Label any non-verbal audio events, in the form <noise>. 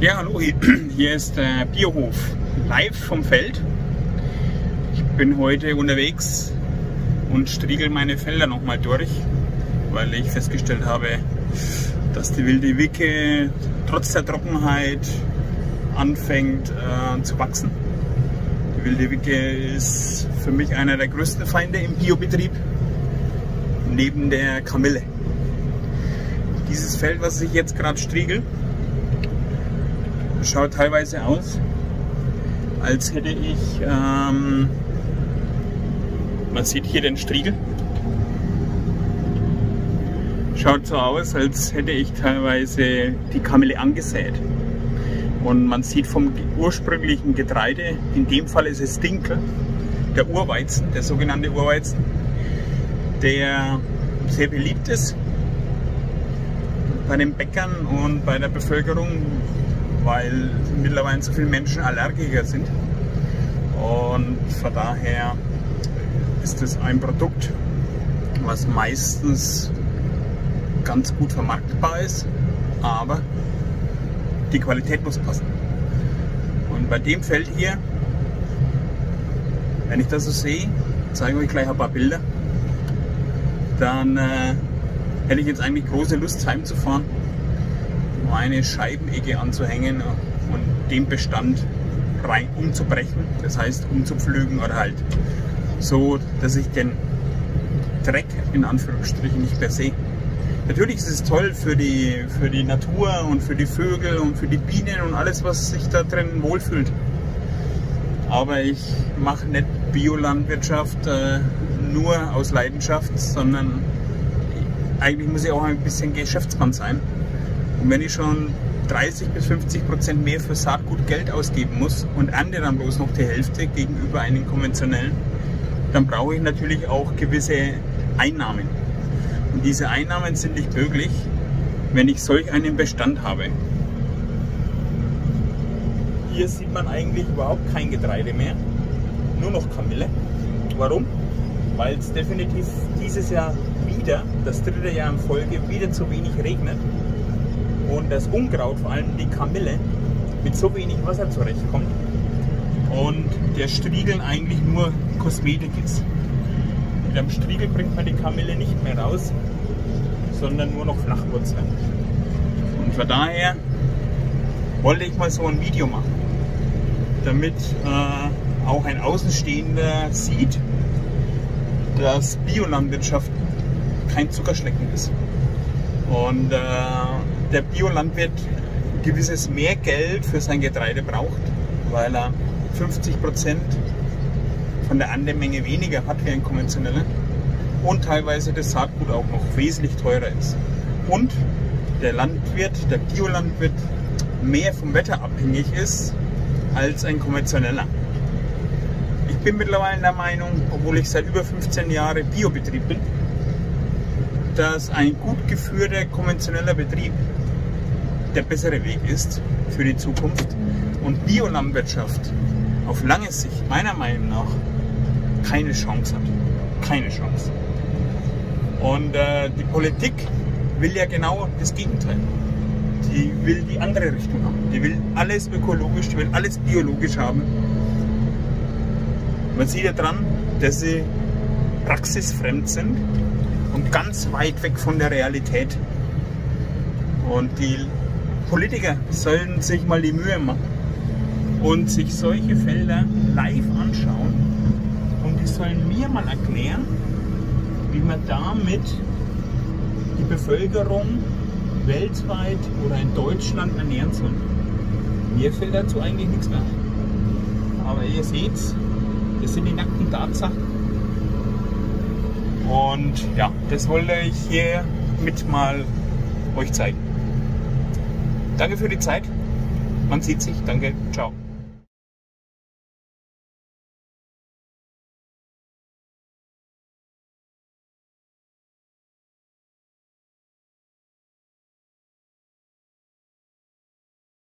Ja, hallo, hier <clears throat> ist der Biohof live vom Feld. Ich bin heute unterwegs und striegel meine Felder nochmal durch, weil ich festgestellt habe, dass die wilde Wicke trotz der Trockenheit anfängt äh, zu wachsen. Die wilde Wicke ist für mich einer der größten Feinde im Biobetrieb, neben der Kamille. Dieses Feld, was ich jetzt gerade striegel, schaut teilweise aus, als hätte ich, ähm, man sieht hier den Striegel, schaut so aus, als hätte ich teilweise die Kamille angesät. Und man sieht vom ursprünglichen Getreide, in dem Fall ist es Dinkel, der Urweizen, der sogenannte Urweizen, der sehr beliebt ist bei den Bäckern und bei der Bevölkerung, weil mittlerweile so viele Menschen Allergiker sind. Und von daher ist es ein Produkt, was meistens ganz gut vermarktbar ist, aber die Qualität muss passen. Und bei dem Feld hier, wenn ich das so sehe, zeige ich euch gleich ein paar Bilder, dann äh, hätte ich jetzt eigentlich große Lust heimzufahren eine Scheibenecke anzuhängen und den Bestand rein umzubrechen, das heißt umzupflügen oder halt so, dass ich den Dreck in Anführungsstrichen nicht mehr sehe. Natürlich ist es toll für die, für die Natur und für die Vögel und für die Bienen und alles, was sich da drin wohlfühlt. Aber ich mache nicht Biolandwirtschaft äh, nur aus Leidenschaft, sondern eigentlich muss ich auch ein bisschen Geschäftsmann sein. Und wenn ich schon 30 bis 50 Prozent mehr für Saatgut Geld ausgeben muss und ernte dann bloß noch die Hälfte gegenüber einem konventionellen, dann brauche ich natürlich auch gewisse Einnahmen. Und diese Einnahmen sind nicht möglich, wenn ich solch einen Bestand habe. Hier sieht man eigentlich überhaupt kein Getreide mehr, nur noch Kamille. Warum? Weil es definitiv dieses Jahr wieder, das dritte Jahr in Folge, wieder zu wenig regnet und das Unkraut, vor allem die Kamille, mit so wenig Wasser zurechtkommt und der Striegeln eigentlich nur Kosmetik ist. Mit einem Striegel bringt man die Kamille nicht mehr raus, sondern nur noch Flachwurzeln. Und von daher wollte ich mal so ein Video machen, damit äh, auch ein Außenstehender sieht, dass Biolandwirtschaft kein Zuckerschlecken ist. Und äh, der Biolandwirt gewisses mehr Geld für sein Getreide braucht, weil er 50 Prozent von der Anmenge weniger hat wie ein konventioneller und teilweise das Saatgut auch noch wesentlich teurer ist. Und der Landwirt, der Biolandwirt mehr vom Wetter abhängig ist als ein konventioneller. Ich bin mittlerweile der Meinung, obwohl ich seit über 15 Jahren Biobetrieb bin, dass ein gut geführter konventioneller Betrieb der bessere Weg ist für die Zukunft und Biolandwirtschaft auf lange Sicht meiner Meinung nach keine Chance hat. Keine Chance. Und äh, die Politik will ja genau das Gegenteil. Die will die andere Richtung haben. Die will alles ökologisch, die will alles biologisch haben. Man sieht ja dran, dass sie praxisfremd sind und ganz weit weg von der Realität. Und die Politiker sollen sich mal die Mühe machen und sich solche Felder live anschauen und die sollen mir mal erklären, wie man damit die Bevölkerung weltweit oder in Deutschland ernähren soll. Mir fällt dazu eigentlich nichts mehr Aber ihr seht, das sind die nackten Tatsachen. Und ja, das wollte ich hier mit mal euch zeigen. Danke für die Zeit. Man sieht sich. Danke. Ciao.